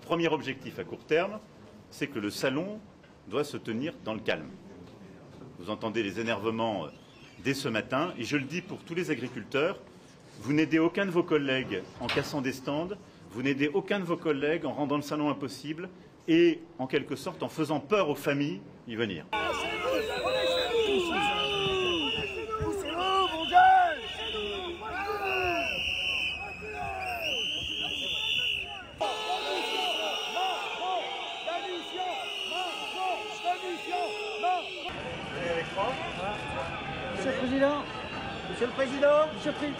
premier objectif à court terme, c'est que le salon doit se tenir dans le calme. Vous entendez les énervements euh, dès ce matin, et je le dis pour tous les agriculteurs, vous n'aidez aucun de vos collègues en cassant des stands, vous n'aidez aucun de vos collègues en rendant le salon impossible et, en quelque sorte, en faisant peur aux familles y venir. Monsieur le Président. Monsieur le Président. Monsieur le Président